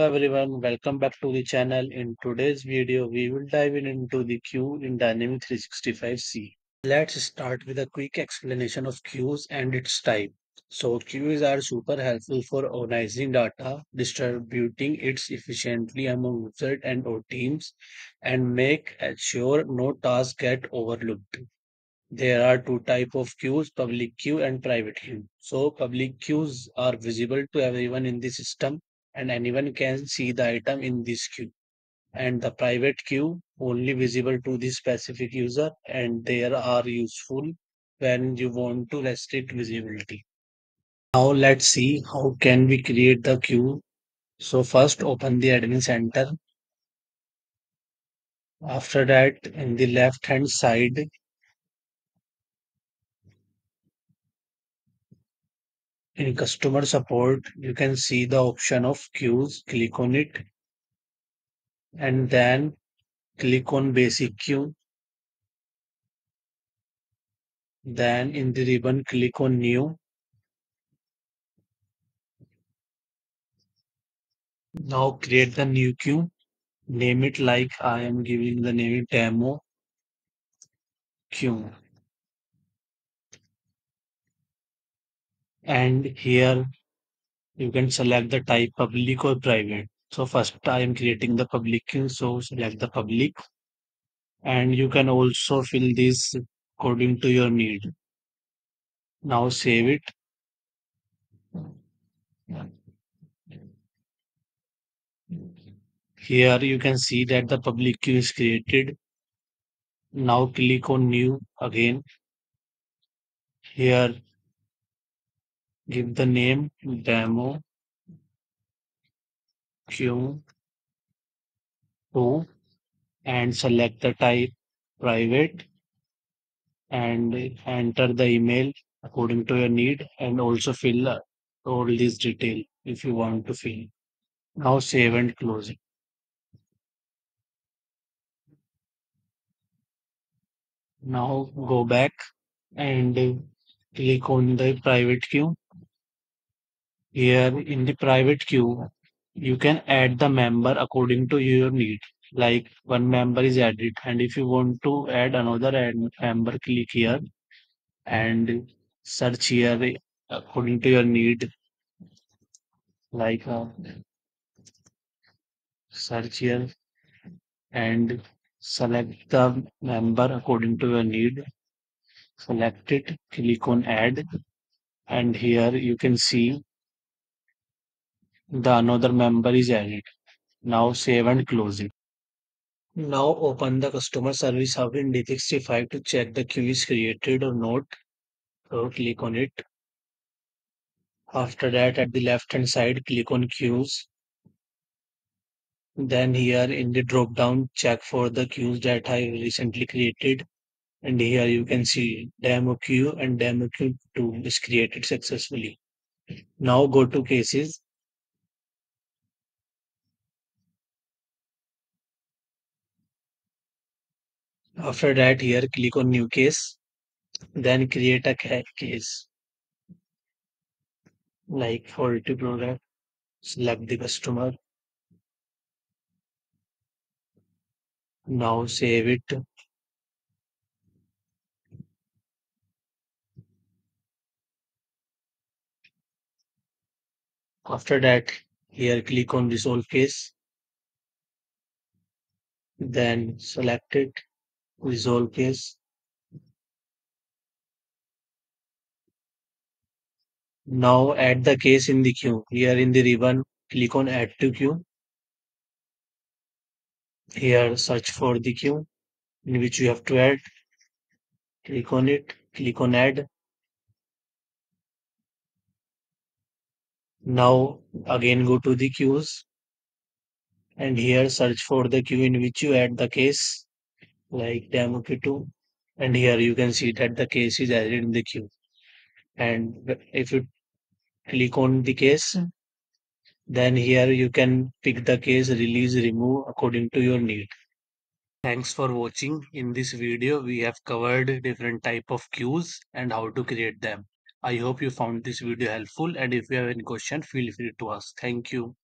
everyone, welcome back to the channel. In today's video, we will dive in into the queue in Dynamic 365C. Let's start with a quick explanation of queues and its type. So queues are super helpful for organizing data, distributing it efficiently among users and or teams, and make sure no tasks get overlooked. There are two type of queues, public queue and private queue. So public queues are visible to everyone in the system and anyone can see the item in this queue. And the private queue only visible to the specific user and they are useful when you want to restrict visibility. Now let's see how can we create the queue. So first open the admin center. After that in the left hand side In customer support, you can see the option of queues, click on it and then click on basic queue. Then in the ribbon, click on new. Now create the new queue. Name it like I am giving the name demo queue. And here you can select the type public or private. So first I am creating the public queue. So select the public and you can also fill this according to your need. Now save it. Here you can see that the public queue is created. Now click on new again. Here give the name demo queue 2 and select the type private and enter the email according to your need and also fill all these detail if you want to fill. Now save and close it. Now go back and click on the private queue. Here in the private queue, you can add the member according to your need. Like one member is added, and if you want to add another add member, click here and search here according to your need. Like uh, search here and select the member according to your need. Select it, click on add, and here you can see the another member is added. Now save and close it. Now open the customer service hub in D365 to check the queue is created or not. So click on it. After that at the left hand side click on queues. Then here in the drop down check for the queues that I recently created and here you can see demo queue and demo queue 2 is created successfully. Now go to cases After that, here click on new case, then create a case like for faulty product, select the customer. Now save it. After that, here click on resolve case, then select it resolve case. Now add the case in the queue. Here in the ribbon, click on add to queue. Here search for the queue in which you have to add. Click on it, click on add. Now again go to the queues and here search for the queue in which you add the case like demo queue 2 and here you can see that the case is added in the queue. And if you click on the case hmm. then here you can pick the case release remove according to your need. Thanks for watching. In this video we have covered different type of queues and how to create them. I hope you found this video helpful and if you have any question feel free to ask. Thank you